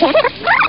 Ha, ha, ha, ha!